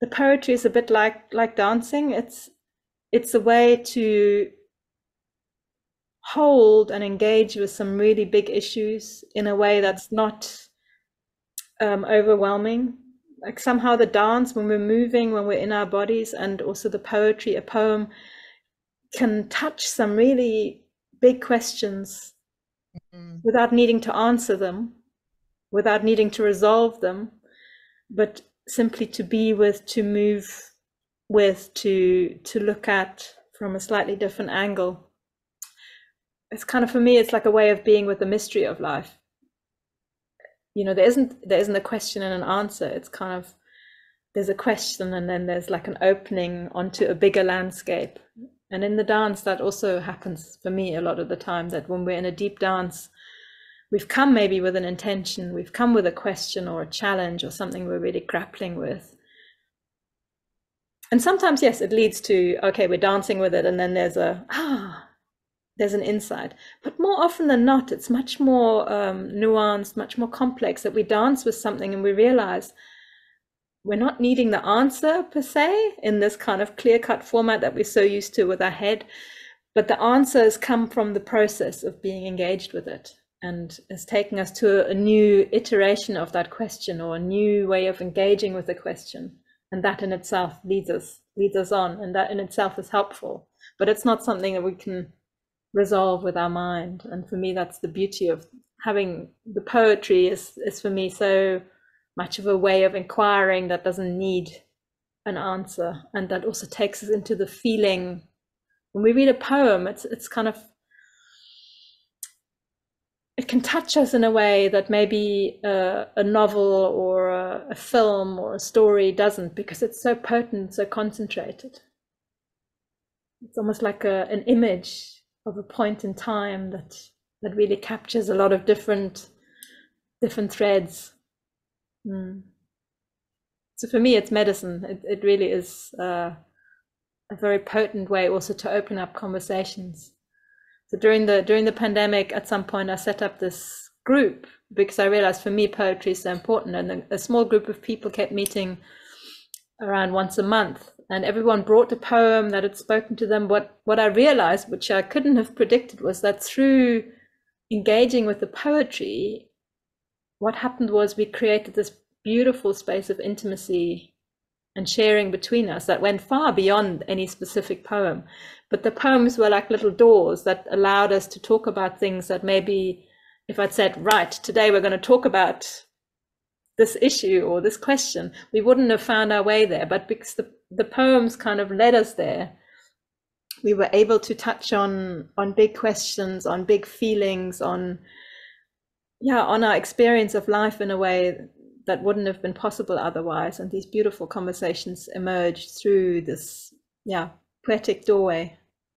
the poetry is a bit like like dancing. It's it's a way to hold and engage with some really big issues in a way that's not um, overwhelming. Like somehow the dance, when we're moving, when we're in our bodies, and also the poetry, a poem can touch some really big questions mm-hmm. without needing to answer them, without needing to resolve them, but simply to be with, to move with, to to look at from a slightly different angle. It's kind of for me, it's like a way of being with the mystery of life. You know, there isn't there isn't a question and an answer. It's kind of there's a question and then there's like an opening onto a bigger landscape and in the dance, that also happens for me a lot of the time that when we're in a deep dance, we've come maybe with an intention, we've come with a question or a challenge or something we're really grappling with. And sometimes, yes, it leads to, okay, we're dancing with it, and then there's a, ah, there's an insight. But more often than not, it's much more um, nuanced, much more complex that we dance with something and we realize, we're not needing the answer per se in this kind of clear cut format that we're so used to with our head, but the answers come from the process of being engaged with it and is taking us to a new iteration of that question or a new way of engaging with the question. And that in itself leads us leads us on and that in itself is helpful. But it's not something that we can resolve with our mind. And for me that's the beauty of having the poetry is is for me so much of a way of inquiring that doesn't need an answer and that also takes us into the feeling. When we read a poem it's it's kind of can touch us in a way that maybe a, a novel or a, a, film or a story doesn't because it's so potent so concentrated it's almost like a, an image of a point in time that that really captures a lot of different different threads Mm. So for me, it's medicine. It, it really is uh, a very potent way also to open up conversations. So during the during the pandemic, at some point, I set up this group because I realized for me poetry is so important, and a, small group of people kept meeting around once a month, and everyone brought a poem that had spoken to them. What what I realized, which I couldn't have predicted, was that through engaging with the poetry, what happened was we created this beautiful space of intimacy and sharing between us that went far beyond any specific poem. But the poems were like little doors that allowed us to talk about things that maybe if I'd said, right, today we're going to talk about this issue or this question, we wouldn't have found our way there. But because the, the poems kind of led us there, we were able to touch on on big questions, on big feelings, on yeah on our experience of life in a way that wouldn't have been possible otherwise and these beautiful conversations emerged through this yeah poetic doorway